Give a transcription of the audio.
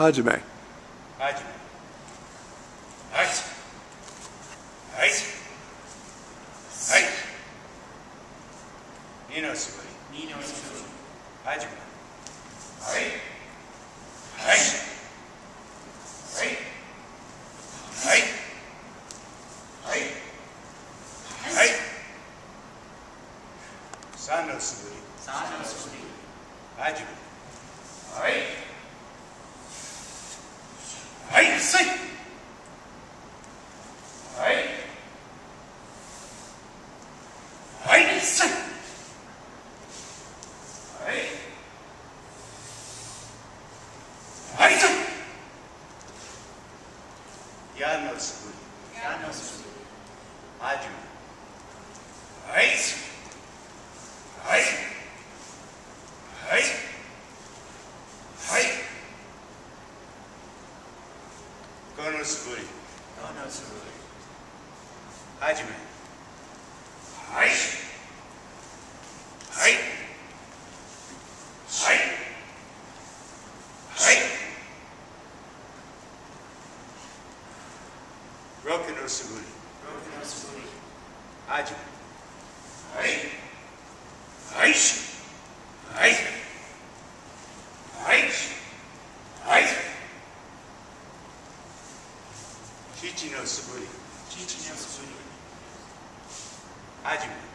Hajime. Hajime. Right. Right. Right. Ni no suburi. Nino Sui. Hajime. Right. Right. Right. Right. Right. Right. San no suburi. Sano Sui. Hajime. Right. Yeah, no, it's good. Yeah, no, it's good. I do. のつぶり。どのつぶり。はじめ。はい。はい。はい。はい。ロケのつぶり。ロケのつぶり。はじめ。はい。はい。Fitness Spring. 就 g